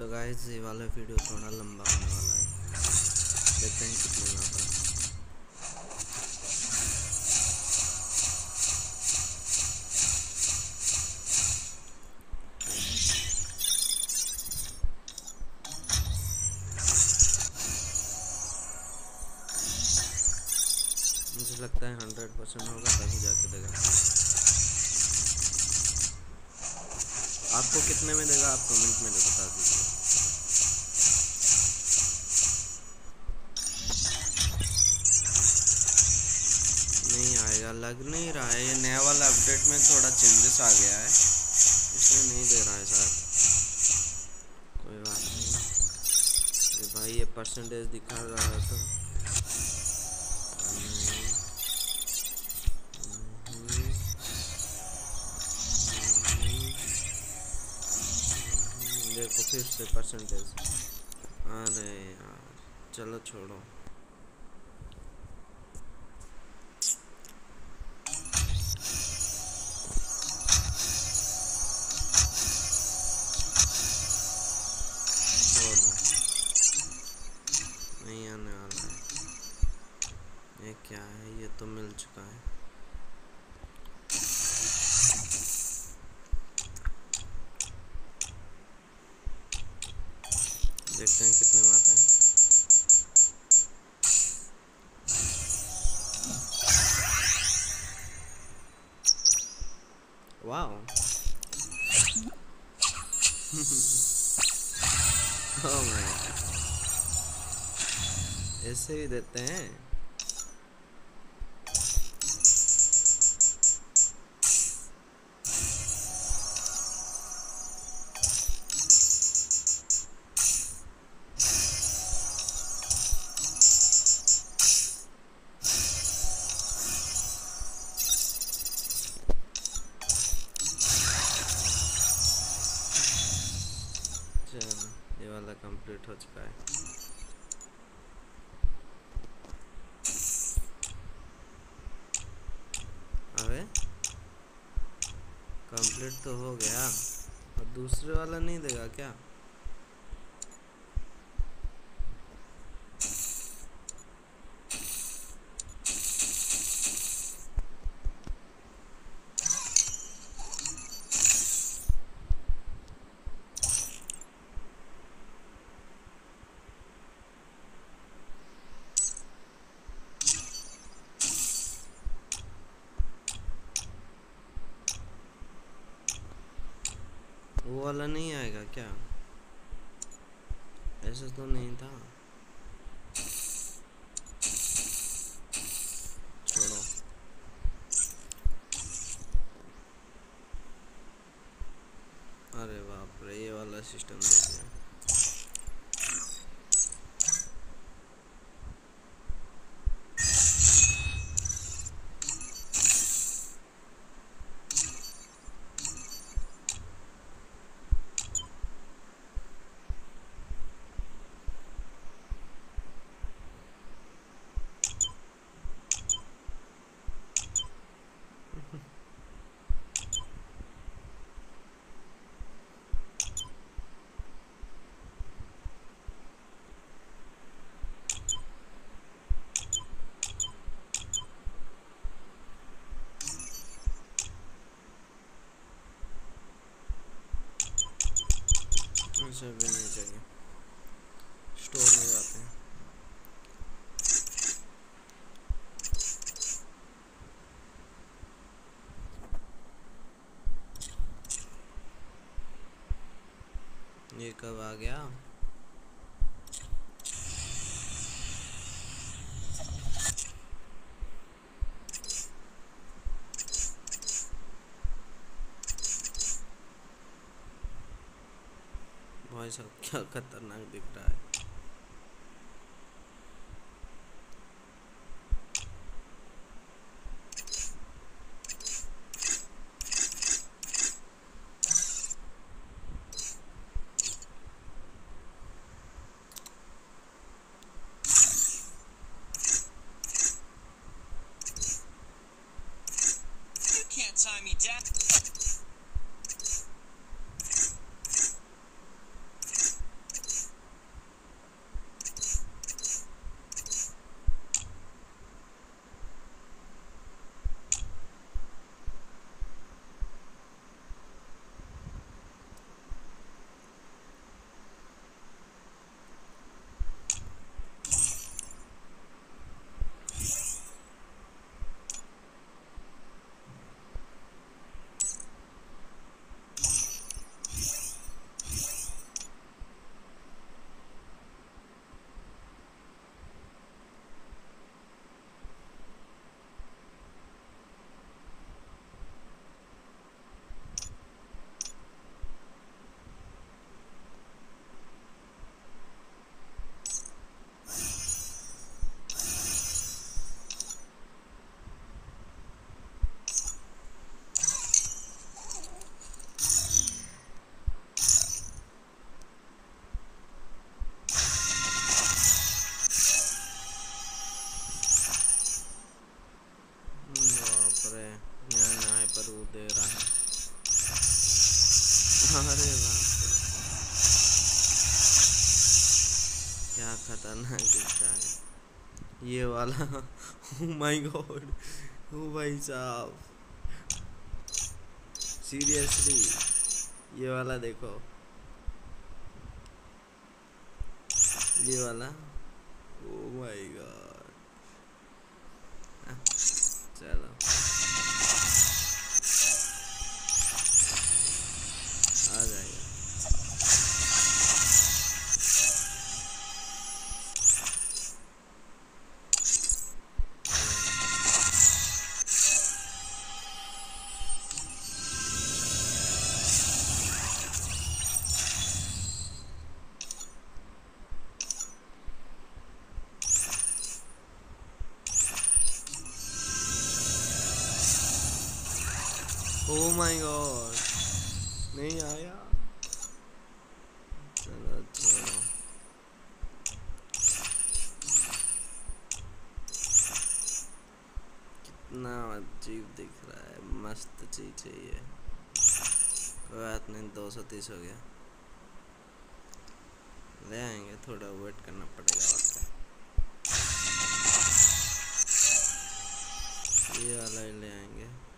तो गाइस ये वाला वीडियो थोड़ा लंबा होने वाला है। देखते हैं कितने में है। मुझे लगता है हंड्रेड परसेंट होगा, तभी जाके देगा। आपको कितने में देगा, आप कमेंट में बता दीजिए। आएगा लग नहीं रहा है। ये नया वाला अपडेट में थोड़ा चेंजेस आ गया है। इसलिए नहीं दे रहा है शायद। कोई बात नहीं। ये भाई ये परसेंटेज दिखा रहा है तो। देखो फिर से परसेंटेज अरे यार, चलो छोड़ो। क्या है? ये तो मिल चुका है। देखते हैं कितने में आता है। वाओ। Oh. ऐसे भी देते हैं। वाला कंप्लीट हो चुका है। अबे कंप्लीट तो हो गया। और दूसरे वाला नहीं देगा क्या वो वाला नहीं आएगा क्या? ऐसा तो नहीं था। छोड़ो। अरे बाप रे, ये वाला सिस्टम देख ऐसा भी नहीं चाहिए। स्टोर में जाते हैं। ये कब आ गया? भाई साहब क्या खतरनाक दिख रहा है? खतरनाक दिखता है। ये वाला। माय गॉड ओ भाई साहब। सीरियसली ये वाला देखो। ये वाला। Oh my God oh my God नहीं आया। चलो अजीब दिख रहा है। मस्त चीज़ है ये। कोई बात नहीं, दो सौ तीस हो गया। ले आएँगे, थोड़ा वेट करना पड़ेगा क्या। ये वाला ही ले आएँगे।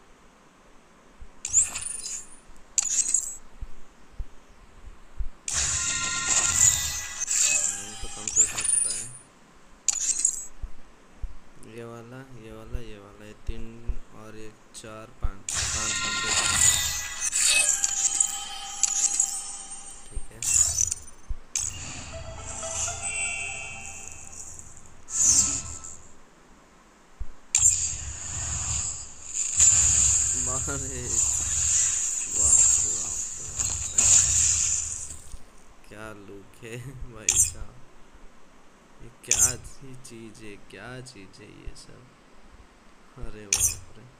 बाप क्या लुक है भाई साहब? ये क्या चीज़ है, क्या चीज़ है ये सब? अरे बाप रे।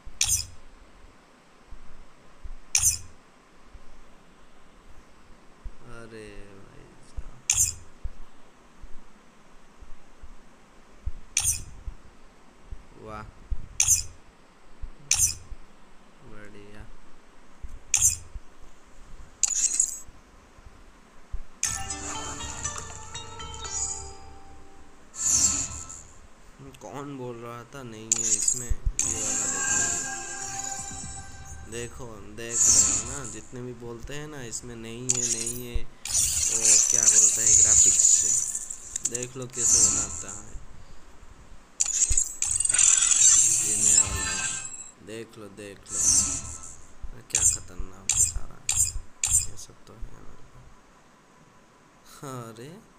कौन बोल रहा था? नहीं है इसमें। ये वाला देखो। देखो, देख रहे हो ना? जितने भी बोलते हैं ना, इसमें नहीं है नहीं है। वो क्या बोलते हैं? ग्राफिक्स से। देख लो कैसे बनाता है। ये नया वाला है। देख लो देख लो। क्या खतरनाक दिखा रहा है। ये सब तो है, अरे।